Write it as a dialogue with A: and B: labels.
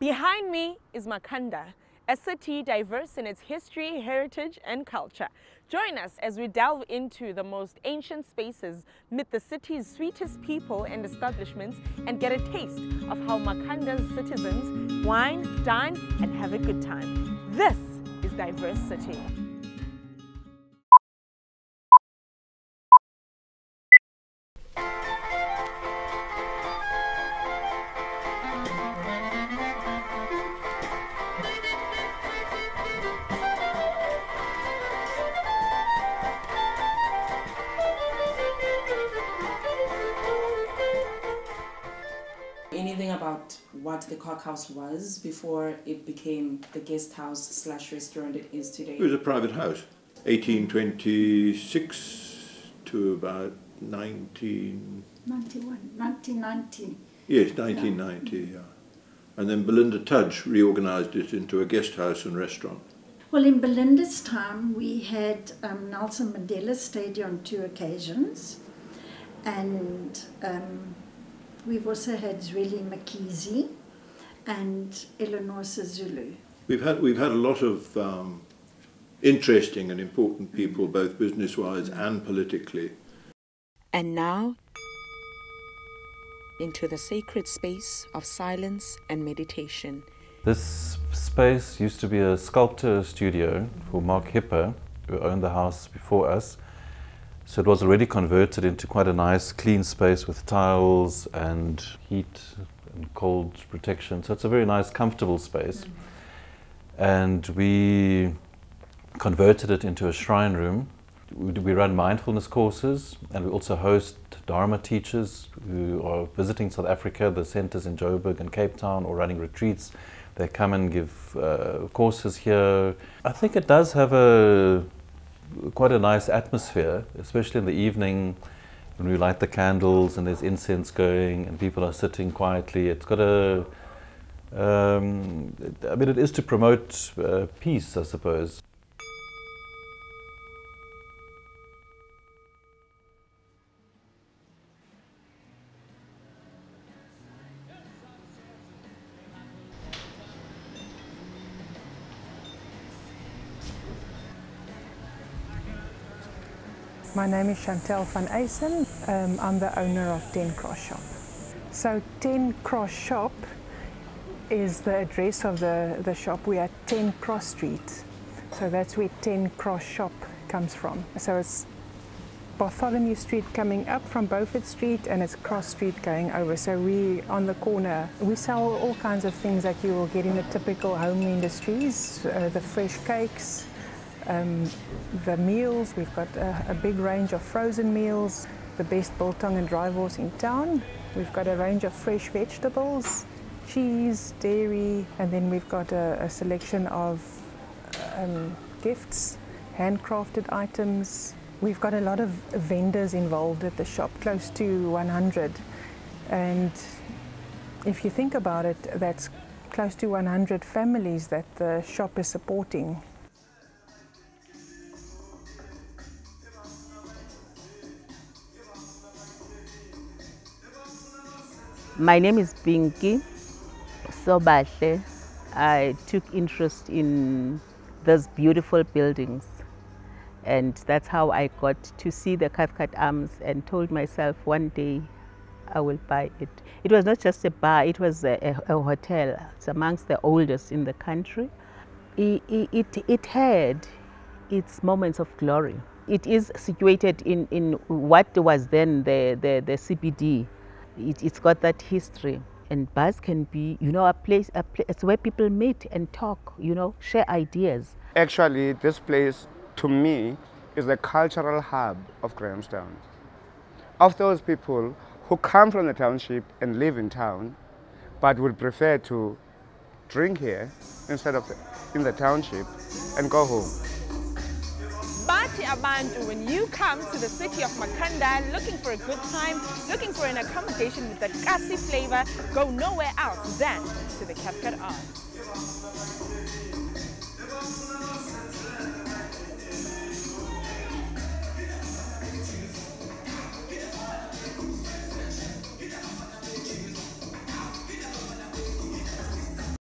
A: Behind me is Makhanda, a city diverse in its history, heritage, and culture. Join us as we delve into the most ancient spaces, meet the city's sweetest people and establishments, and get a taste of how Makhanda's citizens wine, dine, and have a good time. This is Diverse City.
B: About what the Cock House was before it became the guest house slash restaurant it is today?
C: It was a private house, 1826 to about 19...
D: 91, 1990.
C: Yes, 1990, yeah. And then Belinda Tudge reorganised it into a guest house and restaurant.
D: Well, in Belinda's time, we had um, Nelson Mandela stayed on two occasions, and um, we've also had Zweli Mkhize and Eleanor Sazulu.
C: We've had, we've had a lot of um, interesting and important people, both business-wise and politically.
E: And now, into the sacred space of silence and meditation.
F: This space used to be a sculptor studio for Mark Hipper, who owned the house before us. So it was already converted into quite a nice, clean space with tiles and heat and cold protection. So it's a very nice, comfortable space. And we converted it into a shrine room. We, run mindfulness courses and we also host Dharma teachers who are visiting South Africa, the centres in Joburg and Cape Town, or running retreats. They come and give uh, courses here. I think it does have a quite a nice atmosphere, especially in the evening when we light the candles and there's incense going and people are sitting quietly. It's got a, um, I mean, it is to promote uh, peace, I suppose.
G: My name is Chantel van Eysen. Um, I'm the owner of 10 Cross Shop. So 10 Cross Shop is the address of the, the shop. We are 10 Cross Street. So that's where 10 Cross Shop comes from. So it's Bartholomew Street coming up from Beaufort Street and it's Cross Street going over. So we on the corner, we sell all kinds of things that you will get in the typical home industries, uh, the fresh cakes, um, the meals, we've got a, a, big range of frozen meals, the best biltong and dry horse in town. We've got a range of fresh vegetables, cheese, dairy, and then we've got a, a selection of um, gifts, handcrafted items. We've got a lot of vendors involved at the shop, close to 100. And if you think about it, that's close to 100 families that the shop is supporting.
H: My name is Pinky Sobahle. I took interest in those beautiful buildings and that's how I got to see the Cathcart Arms and told myself one day I will buy it. It was not just a bar, it was a, a, a hotel. It's amongst the oldest in the country. It, it, it had its moments of glory. It is situated in, in what was then the, the, the CBD it, has got that history. And bars can be, you know, a place, a place it's where people meet and talk, you know, share ideas.
I: Actually, this place, to me, is the cultural hub of Grahamstown. Of those people who come from the township and live in town, but would prefer to drink here instead of in the township and go home.
A: When you come to the city of Makhanda looking for a good time, looking for an accommodation with a kasi flavor, go nowhere else than to the Cathcart Arms.